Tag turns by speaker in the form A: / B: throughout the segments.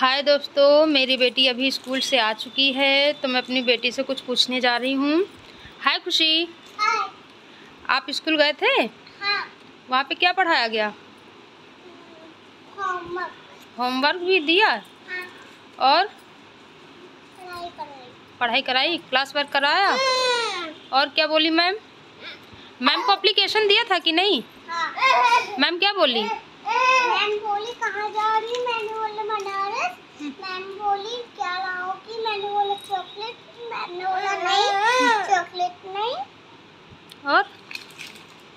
A: हाय दोस्तों मेरी बेटी अभी स्कूल से आ चुकी है तो मैं अपनी बेटी से कुछ पूछने जा रही हूँ। हाय खुशी।
B: हाँ,
A: आप स्कूल गए थे?
B: हाँ,
A: वहाँ पे क्या पढ़ाया गया?
B: होमवर्क,
A: होमवर्क भी दिया?
B: हाँ,
A: और?
B: पढ़ाई कराई।
A: पढ़ाई कराई? क्लास वर्क कराया?
B: हाँ,
A: और क्या बोली मैम? मैम को अप्लीकेशन दिया था कि नहीं?
B: हाँ।
A: मैम क्या बोली?
B: मैम बोली कहाँ जा रही मैंने बोला बनारस मैम बोली क्या लाओगी मैंने बोला चॉकलेट मैम ने बोला नहीं चॉकलेट नहीं
A: और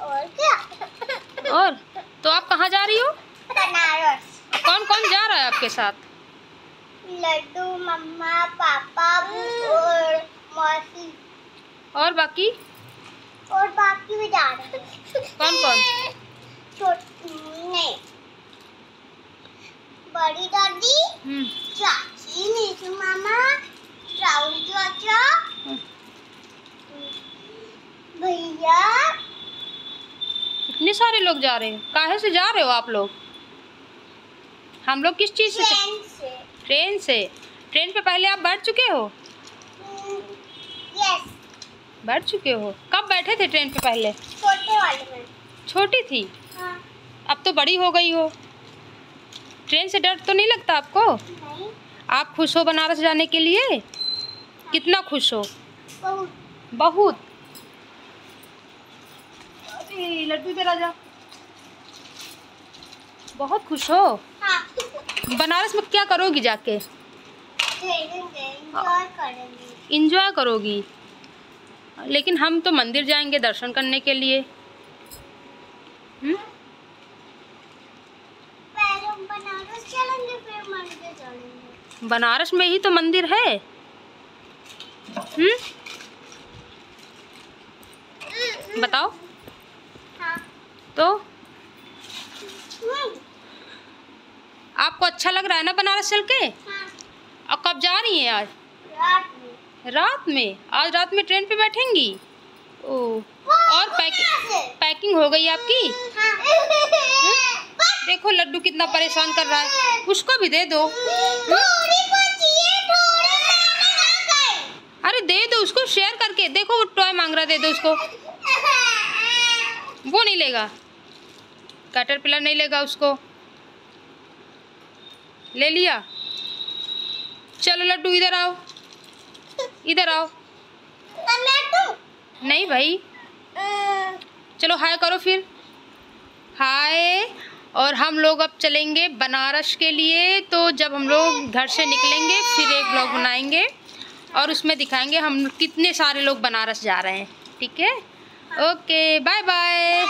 B: और क्या
A: और तो आप कहाँ जा रही हो?
B: बनारस।
A: कौन कौन जा रहा है आपके साथ?
B: लड्डू मम्मा पापा और मौसी।
A: और बाकी?
B: और बाकी भी जा रहे हैं।
A: कौन कौन
B: छोट नहीं बड़ी दादी
A: हम्म,
B: चाची नीतू मामा राहुल चाचा
A: इतने सारे लोग जा रहे हैं। काहे से जा रहे हो आप लोग? हम लोग किस चीज़ से
B: ट्रेन से।
A: ट्रेन पे पहले आप बैठ चुके हो?
B: यस
A: बैठ चुके हो? कब बैठे थे ट्रेन पे पहले?
B: छोटे वाले में।
A: छोटी थी?
B: हाँ।
A: अब तो बड़ी हो गई हो। ट्रेन से डर तो नहीं लगता आपको?
B: नहीं।
A: आप खुश हो बनारस जाने के लिए? कितना खुश हो?
B: बहुत।
A: बहुत। लड्डू इधर आ जा बहुत खुश हो।
B: हाँ।
A: बनारस में क्या करोगी जाके?
B: खेलेंगे एंजॉय करेंगे।
A: इंजॉय करोगी। लेकिन हम तो मंदिर जाएँगे दर्शन करने के लिए। हम्म?
B: पहले बनारस चलेंगे फिर मंदिर चलेंगे
A: बनारस में ही तो मंदिर है। हम्म? बताओ।
B: हाँ
A: तो? आपको अच्छा लग रहा है ना बनारस चल के?
B: हाँ
A: और कब जा रही हैं आज?
B: रात में।
A: रात में आज रात में ट्रेन पे बैठेंगी? ओ, और पैकिंग पैकिंग हो गई आपकी?
B: हाँ
A: देखो लड्डू कितना परेशान कर रहा है। उसको भी दे दो।
B: है गए
A: अरे दे दो उसको, शेयर करके। देखो वो टॉय मांग रहा दे दो उसको। वो नहीं लेगा। कैटर पिलर नहीं लेगा उसको। ले लिया। चलो लड्डू, इधर आओ। इधर आओ। नहीं भाई। चलो हाय करो फिर। हाय। और हम लोग अब चलेंगे बनारस के लिए। तो जब हम लोग घर से निकलेंगे, फिर एक ब्लॉग बनाएँगे। और उसमें दिखाएँगे हम कितने सारे लोग बनारस जा रहे हैं। ठीक है? Okay bye bye